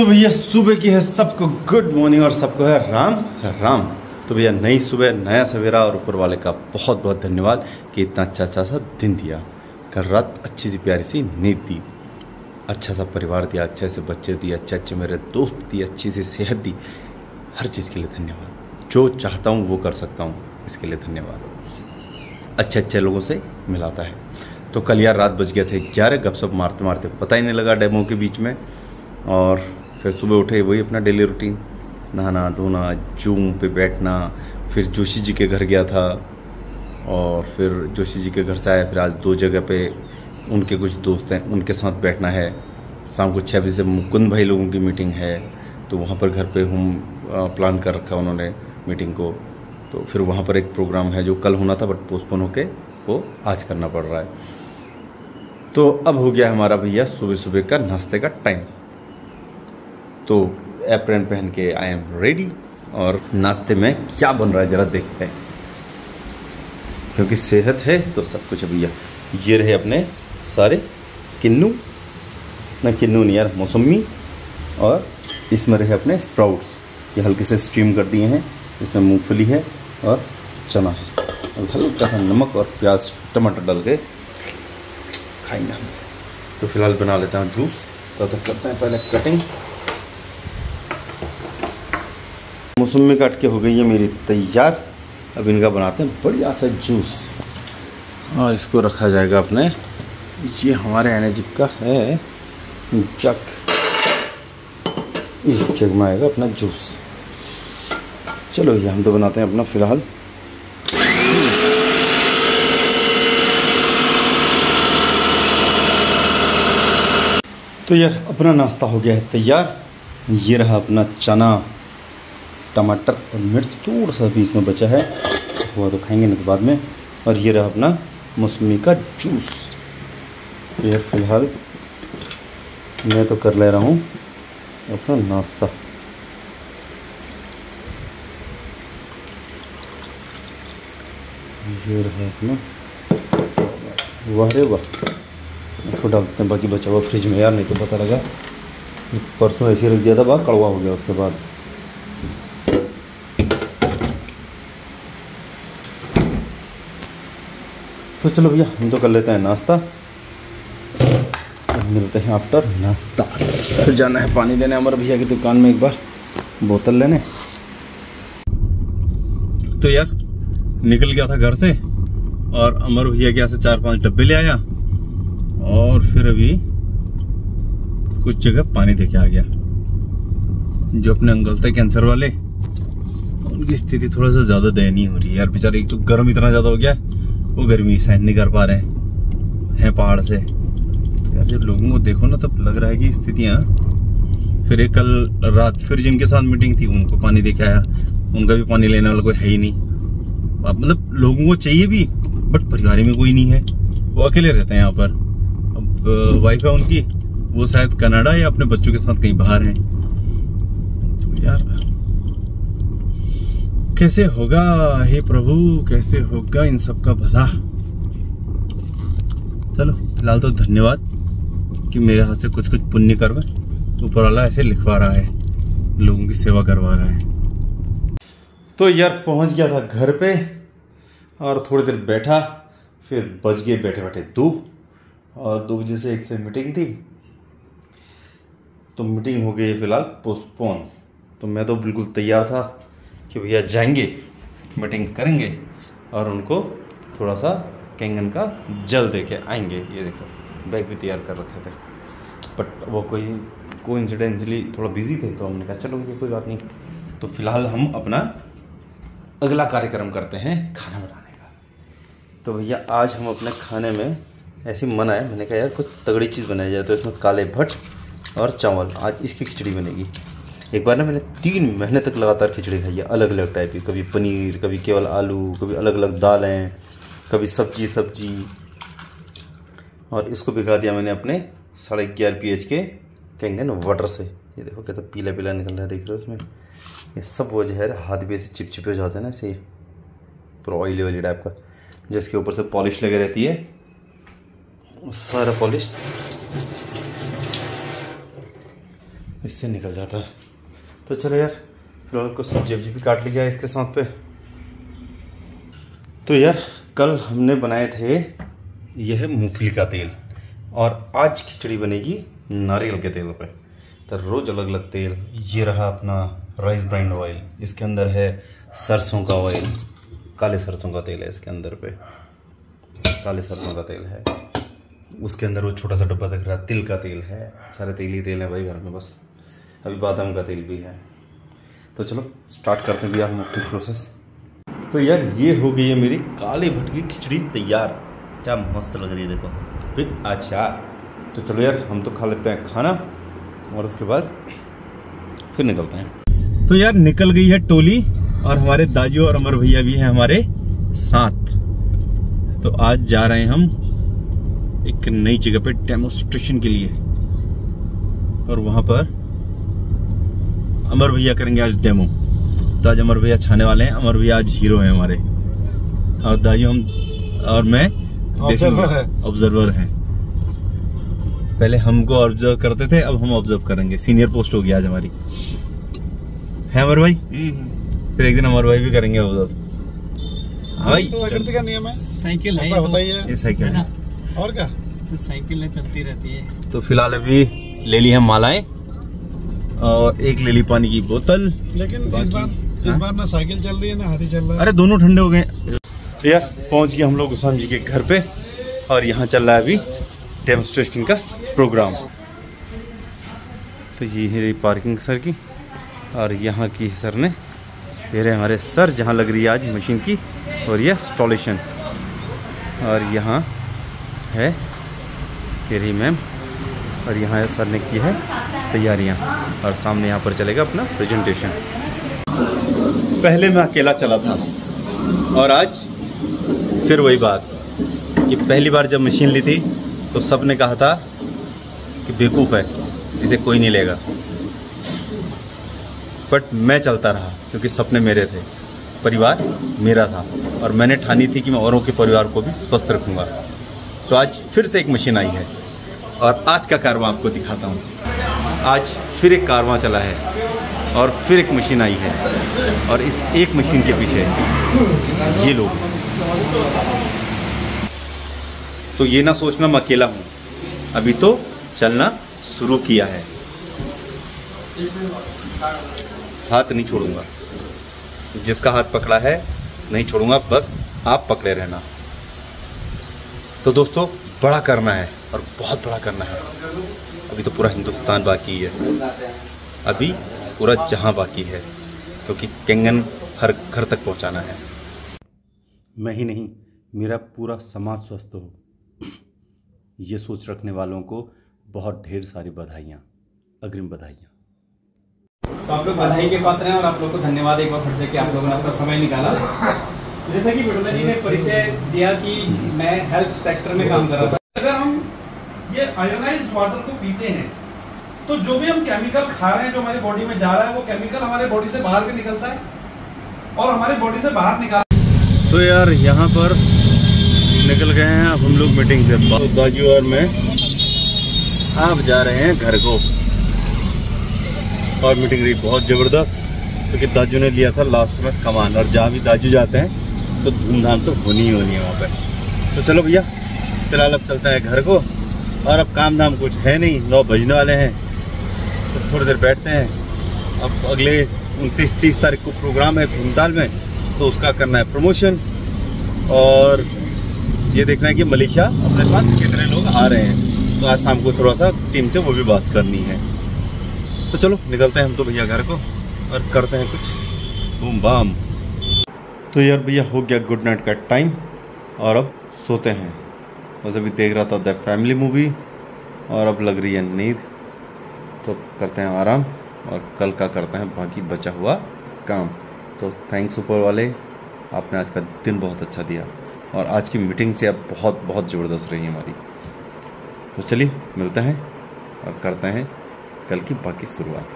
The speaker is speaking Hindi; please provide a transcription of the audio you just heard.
तो भैया, सुबह की है सबको गुड मॉर्निंग और सबको है राम राम। तो भैया, नई सुबह, नया सवेरा और ऊपर वाले का बहुत बहुत धन्यवाद कि इतना अच्छा अच्छा सा दिन दिया। कल रात अच्छी सी प्यारी सी नींद दी। अच्छा सा परिवार दिया, अच्छे से बच्चे दिए, अच्छे अच्छे मेरे दोस्त दिए अच्छी सी सेहत दी। हर चीज़ के लिए धन्यवाद। जो चाहता हूँ वो कर सकता हूँ, इसके लिए धन्यवाद। अच्छे अच्छे लोगों से मिलाता है। तो कल यार रात बज गए थे, ग्यारह गपशप मारते मारते पता ही नहीं लगा डेमो के बीच में। और फिर सुबह उठे, वही अपना डेली रूटीन नहाना, धोना जूम पे बैठना, फिर जोशी जी के घर गया था। और फिर जोशी जी के घर से आया, फिर आज दो जगह पे उनके कुछ दोस्त हैं, उनके साथ बैठना है। शाम को छः बजे से मुकुंद भाई लोगों की मीटिंग है तो वहाँ पर घर पे हम प्लान कर रखा उन्होंने मीटिंग को। तो फिर वहाँ पर एक प्रोग्राम है जो कल होना था बट पोस्टपोन होके वो आज करना पड़ रहा है। तो अब हो गया हमारा भैया सुबह सुबह का नाश्ते का टाइम तो एप्रन पहन के आई एम रेडी और नाश्ते में क्या बन रहा है ज़रा देखते हैं। क्योंकि सेहत है तो सब कुछ भैया। ये रहे अपने सारे किन्नू। ना किन्नू नहीं यार मौसमी और इसमें रहे अपने स्प्राउट्स ये हल्के से स्टीम कर दिए हैं। इसमें मूंगफली है और चना है। और हल्का सा नमक और प्याज, टमाटर डाल के खाएँगे हमसे। तो फ़िलहाल बना लेते हैं जूस। तो तब करते हैं पहले कटिंग मौसमी काट के हो गई है मेरी तैयार। अब इनका बनाते हैं बढ़िया सा जूस। और इसको रखा जाएगा अपने। ये हमारे एनर्जी का है। जग इस जग में आएगा अपना जूस। चलो ये हम तो बनाते हैं अपना फ़िलहाल। तो यार, अपना नाश्ता हो गया है तैयार। ये रहा अपना चना। टमाटर और मिर्च थोड़ा सा भी इसमें बचा है। हुआ तो खाएँगे नहीं तो बाद में। और ये रहा अपना मौसमी का जूस। ये फ़िलहाल मैं तो कर ले रहा हूँ अपना नाश्ता। ये रहा अपना वाह रे वाह। इसको डाल देते हैं, बाकी बचा हुआ फ्रिज में। यार नहीं तो पता लगा। परसों ऐसे रख दिया था, बाहर कड़वा हो गया उसके बाद। तो चलो भैया, हम तो कर लेते हैं नाश्ता। मिलते हैं आफ्टर नाश्ता। फिर जाना है पानी लेने अमर भैया की दुकान में एक बार, बोतल लेने। तो यार, निकल गया था घर से और अमर भैया के यहाँ से चार पाँच डब्बे ले आया और फिर अभी कुछ जगह पानी देके आ गया। जो अपने अंकल थे कैंसर वाले, उनकी स्थिति थोड़ा सा ज़्यादा दयनीय हो रही है। यार बेचारे, एक तो गर्म इतना ज़्यादा हो गया वो गर्मी सहन नहीं कर पा रहे हैं पहाड़ से। तो यार जब लोगों को देखो ना, तब लग रहा है कि स्थितियाँ फिर एक कल रात फिर जिनके साथ मीटिंग थी, उनको पानी देके आया। उनका भी पानी लेने वाला कोई है ही नहीं। मतलब लोगों को चाहिए भी बट परिवार में कोई नहीं है। वो अकेले रहते हैं यहाँ पर। अब वाइफ है उनकी, वो शायद कनाडा या अपने बच्चों के साथ कहीं बाहर हैं। तो यार कैसे होगा? हे प्रभु, कैसे होगा इन सब का भला? चलो, फ़िलहाल तो धन्यवाद कि मेरे हाथ से कुछ कुछ पुण्य करवे। तो ऊपर वाला ऐसे लिखवा रहा है, लोगों की सेवा करवा रहा है। तो यार, पहुँच गया था घर पे और थोड़ी देर बैठा, फिर बज गए बैठे बैठे दो और दो बजे से एक से मीटिंग थी। तो मीटिंग हो गई फ़िलहाल पोस्टपोन तो मैं तो बिल्कुल तैयार था। कि भैया जाएँगे मीटिंग करेंगे और उनको थोड़ा सा कैंगन का जल दे के आएँगे। ये देखो बैग भी तैयार कर रखे थे। बट वो कोई को इंसिडेंटली थोड़ा बिज़ी थे तो हमने कहा, चलो ये कोई बात नहीं। तो फ़िलहाल हम अपना अगला कार्यक्रम करते हैं खाना बनाने का। तो भैया, आज हम अपने खाने में ऐसे मन आया मैंने कहा, यार, कुछ तगड़ी चीज़ बनाई जाए तो इसमें काले भट्ट और चावल। आज इसकी खिचड़ी बनेगी। एक बार ना मैंने तीन महीने तक लगातार खिचड़ी खाई है अलग अलग टाइप की। कभी पनीर, कभी केवल आलू, कभी अलग अलग दालें, कभी सब्ज़ी सब्ज़ी। और इसको भिगा दिया मैंने अपने साढ़े ग्यारह पी एच के कैंगन वाटर से। ये देखो कहते पीला पीला निकल रहा है, देख रहे हो उसमें? ये सब वो जो है, हाथ भी ऐसे चिपचिपे हो जाते हैं ना ऐसे। पूरा ऑयली ऑयली टाइप का। जिसके ऊपर से पॉलिश लगे रहती है। सारा पॉलिश इससे निकल जाता। है तो चलो यार। फ़िलहाल को सब्ज़ी वब्जी भी काट ली जाए इसके साथ पे। तो यार, कल हमने बनाए थे, यह मूंगफली का तेल। और आज खिचड़ी बनेगी नारियल के तेल पे। तो रोज़ अलग अलग तेल। ये रहा अपना राइस ब्रांड ऑयल। इसके अंदर है सरसों का ऑयल। काले सरसों का तेल है इसके अंदर पे। काले सरसों का तेल है। उसके अंदर वो छोटा सा डब्बा दिख रहा है। तिल का तेल है। सारे तेल ही तेल है भाई घर में बस। अभी बादाम का तेल भी है। तो चलो स्टार्ट करते हैं भैया हम अपनी प्रोसेस तो यार, ये हो गई है मेरी काले भट की खिचड़ी तैयार। क्या मस्त लग रही है देखो। विद अचार। तो चलो यार, हम तो खा लेते हैं खाना, और उसके बाद फिर निकलते हैं। तो यार, निकल गई है टोली, और हमारे दाजू और अमर भैया भी हैं हमारे साथ। तो आज जा रहे हैं हम एक नई जगह पे डेमोस्ट्रेशन के लिए। और वहाँ पर अमर भैया करेंगे आज डेमो तो आज अमर भैया छाने वाले हैं। अमर भैया आज हीरो हैं हमारे। और दाजू हम और मैं ऑब्जर्वर है। ऑब्जर्वर हैं। पहले हमको ऑब्ज़र्व करते थे अब हम ऑब्ज़र्व करेंगे। सीनियर पोस्ट हो गया आज हमारी। है अमर भाई? फिर एक दिन अमर भाई भी करेंगे ऑब्ज़र्व हाँ भाई तो प्रकृति का नियम है। साइकिल है ऐसा ये होता तो, ही है। ये साइकिल है है। और क्या? तो साइकिल है चलती रहती है। तो फ़िलहाल अभी ले ली हम मालाएँ। और एक ले ली पानी की बोतल। लेकिन इस बार इस हाँ? बार ना साइकिल चल रही है ना हाथी चल रहा है। अरे दोनों ठंडे हो गए। तो यार पहुँच गए हम लोग गुसाम जी के घर पे और यहाँ चल रहा है अभी डेमोस्ट्रेशन का प्रोग्राम तो ये है पार्किंग सर की और यहाँ की सर ने ये रहे हमारे सर जहाँ लग रही है आज मशीन की और यह स्टॉलेशन और यहाँ है ये रही मैम और यहाँ सर ने की है तैयारियाँ और सामने यहाँ पर चलेगा अपना प्रेजेंटेशन पहले मैं अकेला चला था और आज फिर वही बात कि पहली बार जब मशीन ली थी तो सबने कहा था कि बेवकूफ़ है, इसे कोई नहीं लेगा। बट मैं चलता रहा क्योंकि सपने मेरे थे, परिवार मेरा था और मैंने ठानी थी कि मैं औरों के परिवार को भी स्वस्थ रखूँगा। तो आज फिर से एक मशीन आई है और आज का कारवां आपको दिखाता हूँ। आज फिर एक कारवां चला है और फिर एक मशीन आई है और इस एक मशीन के पीछे ये लोग तो ये ना सोचना मैं अकेला हूँ। अभी तो चलना शुरू किया है। हाथ नहीं छोड़ूँगा। जिसका हाथ पकड़ा है, नहीं छोड़ूँगा, बस आप पकड़े रहना। तो दोस्तों, बड़ा करना है और बहुत बड़ा करना है। अभी तो पूरा हिंदुस्तान बाकी है। अभी पूरा जहाँ बाकी है क्योंकि कैंगन हर घर तक पहुंचाना है। मैं ही नहीं मेरा पूरा समाज स्वस्थ हो। ये सोच रखने वालों को बहुत ढेर सारी बधाइयाँ अग्रिम बधाइयाँ। तो आप लोग बधाई के पात्र हैं और आप लोग को धन्यवाद एक बार फिर से कि आप लोगों ने अपना समय निकाला। जैसा कि बिटोला जी ने परिचय दिया कि मैं हेल्थ सेक्टर में काम कर रहा था। ये आयोनाइज्ड वाटर को पीते हैं। तो जो भी हम केमिकल खा रहे हैं, जो हमारी बॉडी में जा रहा है, वो केमिकल हमारे बॉडी से बाहर भी निकलता है और हमारे बॉडी से बाहर निकाल तो यार, यहाँ पर निकल गए हैं, अब हम लोग मीटिंग से तो दाजू और मैं, आप जा रहे हैं घर को। और मीटिंग रही बहुत ज़बरदस्त, क्योंकि तो दाजू ने लिया था लास्ट में कमान, और जहाँ भी दाजू जाते हैं तो धूमधाम तो होनी ही होनी है वहाँ पे। तो चलो भैया, फ़िलहाल अब चलते हैं घर को। और अब काम धाम कुछ है नहीं, नौ बजने वाले हैं। तो थोड़ी देर बैठते हैं। अब अगले उनतीस, तीस तारीख को प्रोग्राम है भूमताल में तो उसका करना है प्रमोशन। और ये देखना है कि मलेशिया अपने साथ कितने लोग आ रहे हैं। तो आज शाम को थोड़ा सा टीम से वो भी बात करनी है। तो चलो, निकलते हैं हम तो भैया घर को और करते हैं कुछ। Boom bam. तो यार भैया, हो गया गुड नाइट का टाइम और अब सोते हैं। बस अभी देख रहा था द फैमिली मूवी, और अब लग रही है नींद। तो करते हैं आराम, और कल का करते हैं बाकी बचा हुआ काम। तो थैंक्स ऊपर वाले, आपने आज का दिन बहुत अच्छा दिया। और आज की मीटिंग से अब बहुत बहुत ज़बरदस्त रही हमारी। तो चलिए, मिलते हैं, और करते हैं कल की बाकी शुरुआत।